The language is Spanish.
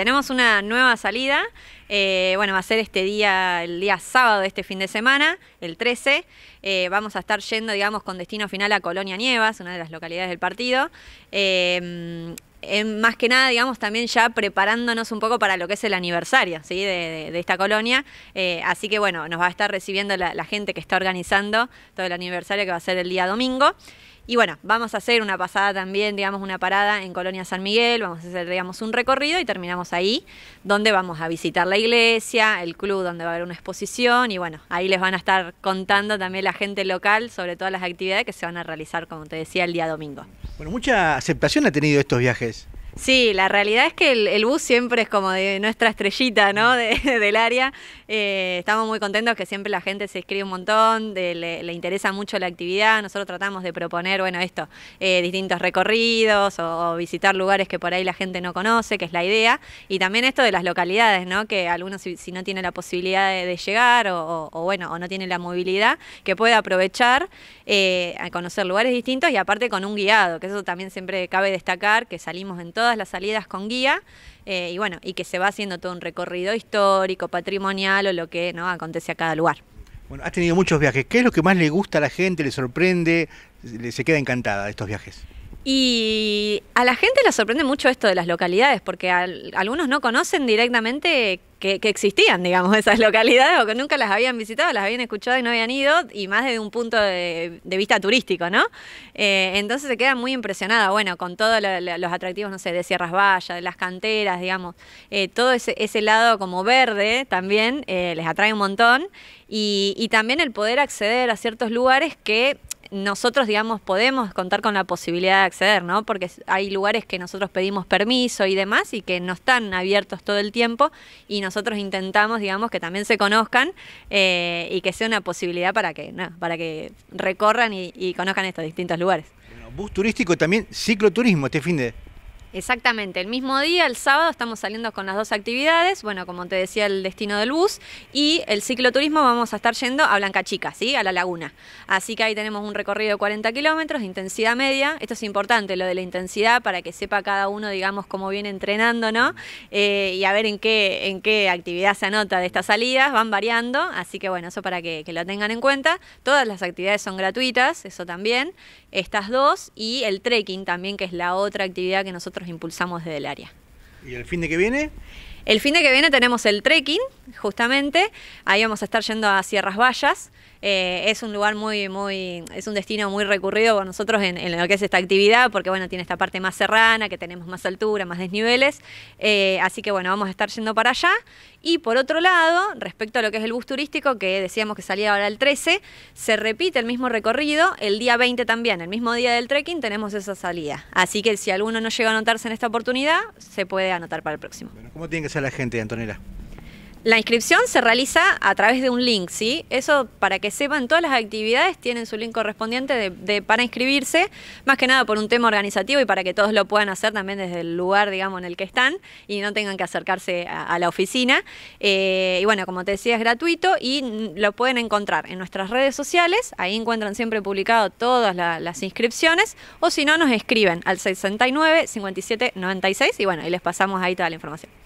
tenemos una nueva salida. Eh, bueno, va a ser este día, el día sábado de este fin de semana, el 13. Eh, vamos a estar yendo, digamos, con destino final a Colonia Nievas, una de las localidades del partido. Eh, más que nada, digamos, también ya preparándonos un poco para lo que es el aniversario de, esta colonia. así que bueno, nos va a estar recibiendo la, gente que está organizando todo el aniversario que va a ser el día domingo. Y bueno, vamos a hacer una pasada también, digamos, una parada en Colonia San Miguel, vamos a hacer, digamos, un recorrido y terminamos ahí, donde vamos a visitar la iglesia, el club donde va a haber una exposición y bueno, ahí les van a estar contando también la gente local sobre todas las actividades que se van a realizar, como te decía, el día domingo. Bueno, mucha aceptación ha tenido estos viajes. Sí, la realidad es que el, bus siempre es como de nuestra estrellita, ¿no? del área. Eh, estamos muy contentos que siempre la gente se escribe un montón, le, interesa mucho la actividad. Nosotros tratamos de proponer, bueno, esto, eh, distintos recorridos o, visitar lugares que por ahí la gente no conoce, que es la idea. Y también esto de las localidades, ¿no? Que algunos si, no tiene la posibilidad de, llegar o, bueno, o no tiene la movilidad, que puede aprovechar eh, a conocer lugares distintos y aparte con un guiado, que eso también siempre cabe destacar, que salimos en todas las salidas con guía eh, y bueno, y que se va haciendo todo un recorrido histórico, patrimonial o lo que no acontece a cada lugar. Bueno, has tenido muchos viajes. ¿Qué es lo que más le gusta a la gente, le sorprende, se queda encantada de estos viajes? Y a la gente le sorprende mucho esto de las localidades, porque algunos no conocen directamente que, existían, digamos, esas localidades o que nunca las habían visitado, las habían escuchado y no habían ido, y más desde un punto de, vista turístico, ¿no? Eh, entonces se queda muy impresionada, bueno, con todos los atractivos, no sé, de Sierras Vallas, de las canteras, digamos, eh, todo ese, ese, lado como verde también eh, les atrae un montón, y, y también el poder acceder a ciertos lugares que nosotros, digamos, podemos contar con la posibilidad de acceder, ¿no? Porque hay lugares que nosotros pedimos permiso y demás y que no están abiertos todo el tiempo y nosotros intentamos, digamos, que también se conozcan eh, y que sea una posibilidad para que, para que recorran y, y conozcan estos distintos lugares. Bus turístico también, cicloturismo este fin de... Exactamente, el mismo día, el sábado, estamos saliendo con las dos actividades, bueno, como te decía, el destino del bus y el cicloturismo vamos a estar yendo a Blanca Chica, ¿sí? A la laguna. Así que ahí tenemos un recorrido de 40 kilómetros, intensidad media. Esto es importante, lo de la intensidad, para que sepa cada uno, digamos, cómo viene entrenando, ¿no? Eh, y a ver en qué, en qué actividad se anota de estas salidas, van variando, así que bueno, eso para que, que lo tengan en cuenta. Todas las actividades son gratuitas, eso también, estas dos, y el trekking también, que es la otra actividad que nosotros impulsamos desde el área. ¿Y el fin de que viene? El fin de que viene tenemos el trekking, justamente. Ahí vamos a estar yendo a Sierras Vallas. Eh, es un lugar muy, muy, es un destino muy recurrido por nosotros en, lo que es esta actividad, porque bueno, tiene esta parte más serrana, que tenemos más altura, más desniveles. Eh, así que bueno, vamos a estar yendo para allá. Y por otro lado, respecto a lo que es el bus turístico, que decíamos que salía ahora el 13, se repite el mismo recorrido, el día 20 también, el mismo día del trekking tenemos esa salida. Así que si alguno no llega a anotarse en esta oportunidad, se puede anotar para el próximo. Bueno, ¿Cómo tiene que ser la gente, Antonella? La inscripción se realiza a través de un link, ¿sí? Eso para que sepan, todas las actividades tienen su link correspondiente de, para inscribirse, más que nada por un tema organizativo y para que todos lo puedan hacer también desde el lugar, digamos, en el que están y no tengan que acercarse a, la oficina. Eh, y bueno, como te decía, es gratuito y lo pueden encontrar en nuestras redes sociales, ahí encuentran siempre publicado todas las inscripciones, o si no, nos escriben al 69 57 96 y bueno, ahí les pasamos ahí toda la información.